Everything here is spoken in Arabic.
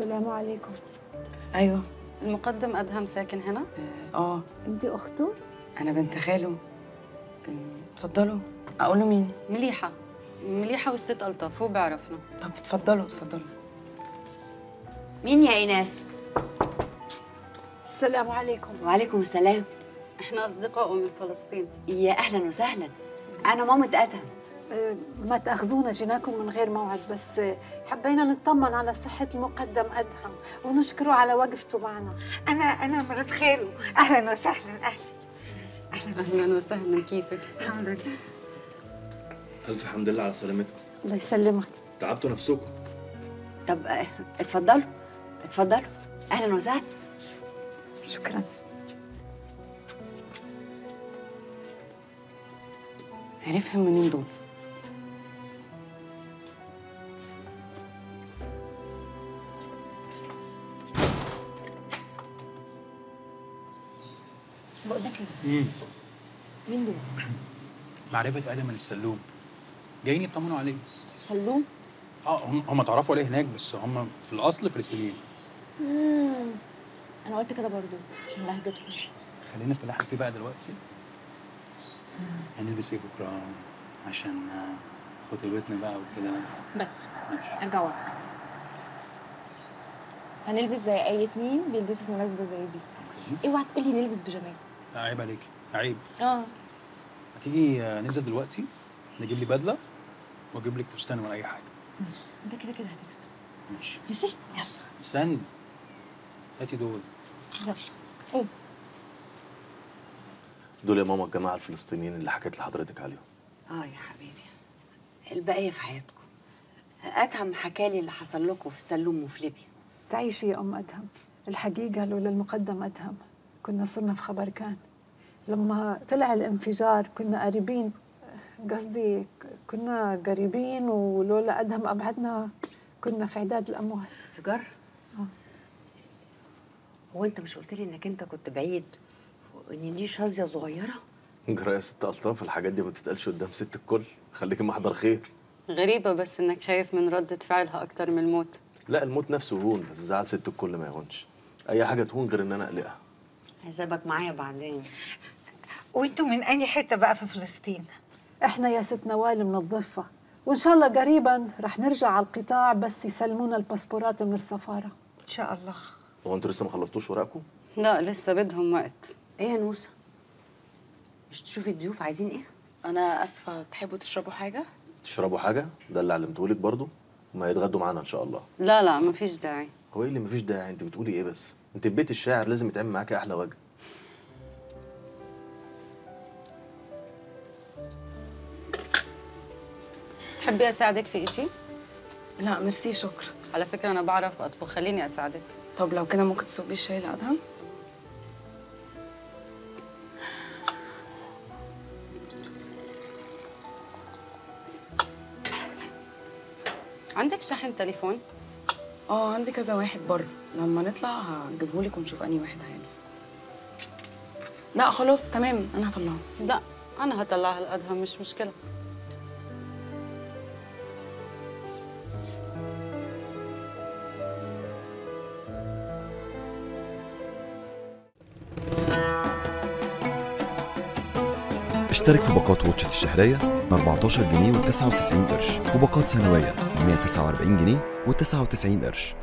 السلام عليكم. أيوه. المقدم أدهم ساكن هنا؟ آه. أنت أخته؟ أنا بنت خاله. أم، اتفضلوا. أقول له مين؟ مليحة. مليحة والست ألطف هو بيعرفنا. طب اتفضلوا اتفضلوا. مين يا إيناس؟ السلام عليكم. وعليكم السلام. إحنا أصدقاء من فلسطين. يا أهلا وسهلا. أنا مامة أدهم. ما تاخذونا جيناكم من غير موعد بس أه، حبينا نطمن على صحة المقدم أدهم ونشكره على وقفته معنا. أنا أنا مرات خاله أهلا وسهلا أهلا أهلا وسهلا. أهلا وسهلا كيفك؟ الحمد لله. ألف حمد لله على سلامتكم. الله يسلمك. تعبتوا نفسكم؟ طب آه، اتفضلوا اتفضلوا. أهلا وسهلا. شكرا. عرفهم منين دول؟ بقول لك إيه؟ مين دول؟ معرفة آدم من السلوم. جايين يطمنوا عليه. سلوم؟ آه هم هم اتعرفوا عليه هناك بس هم في الأصل فلسطينيين. أنا قلت كده برضو عشان لهجتهم. خلينا في اللي إحنا فيه بقى دلوقتي. هنلبس إيه بكرة؟ عشان خطيبتنا بقى وكده. بس ماشي. أرجع ورا هنلبس زي أي اتنين بيلبسوا في مناسبة زي دي. اوعى تقولي نلبس بيجامات. عيب عليك عيب. آه. ما تيجي آه، ننزل دلوقتي نجيب لي بدلة وأجيب لك فستان ولا أي حاجة. ماشي. انت كده كده هتدفع. ماشي. ماشي؟ يلا. استني. هاتي دول. يلا. قوم. دول يا ماما الجماعة الفلسطينيين اللي حكيت لحضرتك عليهم. آه يا حبيبي. البقيه في حياتكم. أدهم حكالي اللي حصل لكم في سلوم وفي ليبيا. تعيشي يا أم أدهم. الحقيقة لولا المقدم أدهم. كنا صرنا في خبر كان. لما طلع الانفجار كنا قريبين. قصدي كنا قريبين ولولا أدهم أبعدنا كنا في عداد الأموات. انفجار؟ آه. هو أنت مش قلت لي إنك أنت كنت بعيد وإن دي شاذيه صغيرة؟ جرى يا ست ألطاف الحاجات دي ما تتقالش قدام ست الكل. خليكي محضر خير. غريبة بس إنك خايف من ردة فعلها أكتر من الموت. لا الموت نفسه هون بس زعل ست الكل ما يهونش. أي حاجة تهون غير إن أنا أقلقها. حسابك معايا بعدين. وأنتوا من أي حتة بقى في فلسطين؟ إحنا يا ست نوال من الضفة وإن شاء الله قريبا رح نرجع على القطاع بس يسلمونا الباسبورات من السفارة. إن شاء الله. هو أنتوا لسه ما خلصتوش ورقكم؟ لا لسه بدهم وقت. إيه يا نوسة؟ مش تشوفي الضيوف عايزين إيه؟ أنا آسفة تحبوا تشربوا حاجة؟ تشربوا حاجة؟ ده اللي علمتهولك برضو وما يتغدوا معانا إن شاء الله. لا لا مفيش داعي. هو إيه اللي مفيش داعي؟ أنت بتقولي إيه بس؟ أنت في بيت الشاعر لازم يتعمل معاكي أحلى وجه تحبي أساعدك في إشي؟ لا ميرسي شكرا على فكرة أنا بعرف أطبخ خليني أساعدك طب لو كده ممكن تصبي الشاي لأدهم عندك شحن تليفون؟ آه عندي كذا واحد بره. لما نطلع هجيبهولك ونشوف أنهي واحد هينفع لا خلاص تمام. أنا هطلعه لا أنا هطلعها لأدهم مش مشكلة. اشترك في باقات واتشت الشهرية ب 14 جنيه و99 قرش وباقات سنوية ب 149 جنيه و99 قرش.